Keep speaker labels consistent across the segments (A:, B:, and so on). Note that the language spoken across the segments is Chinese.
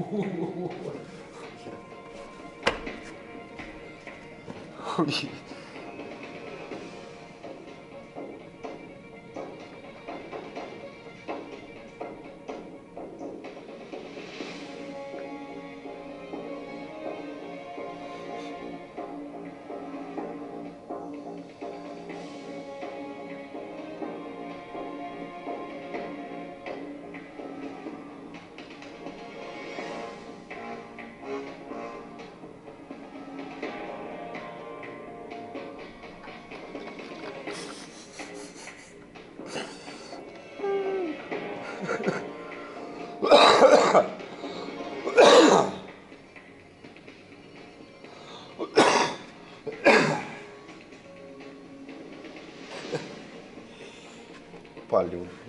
A: 呼 呼 Hollywood.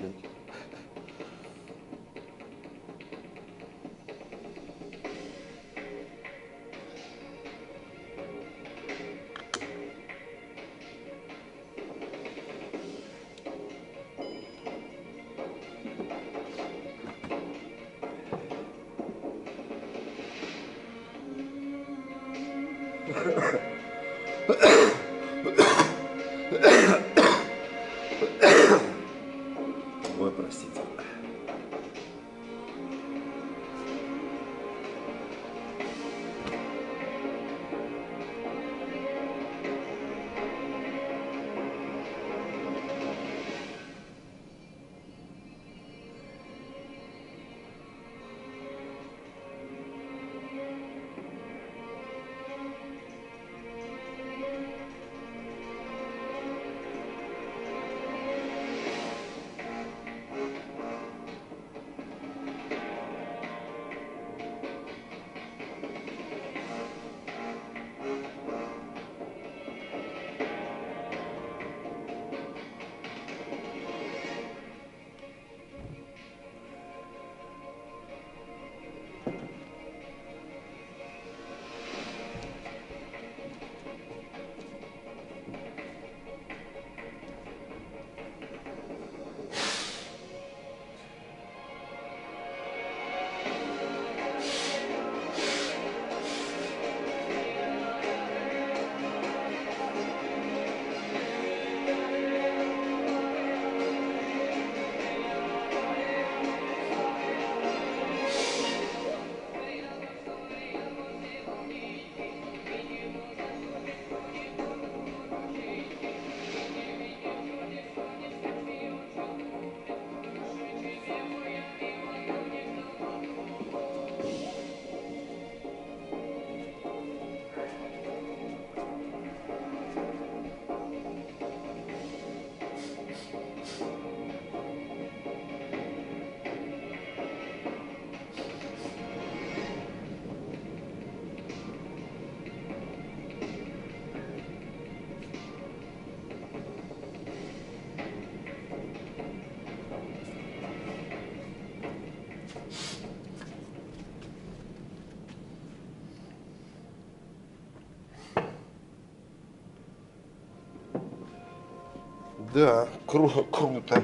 A: Да, кру- круто.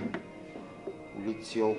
A: Улетел.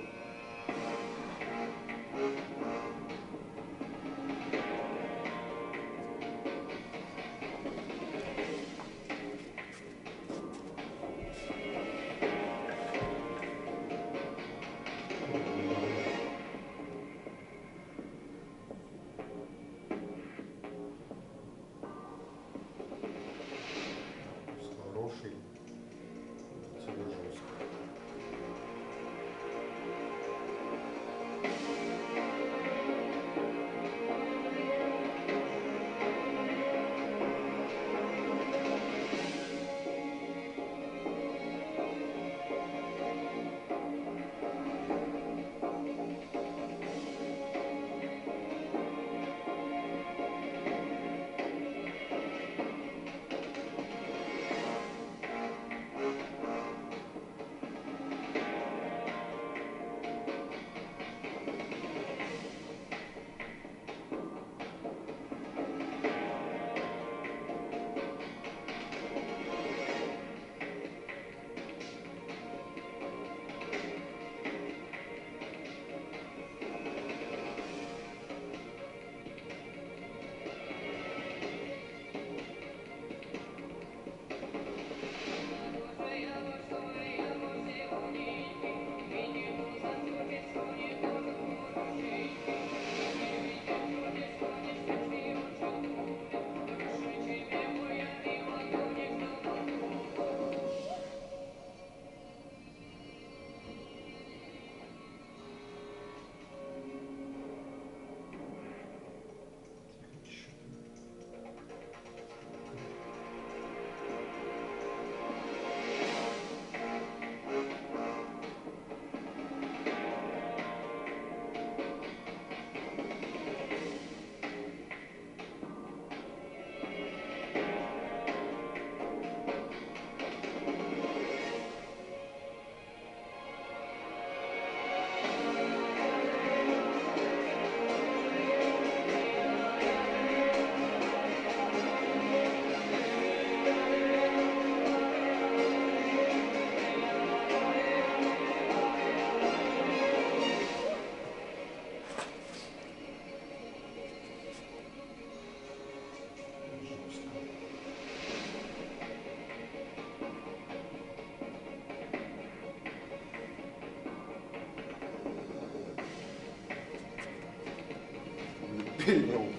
A: Não.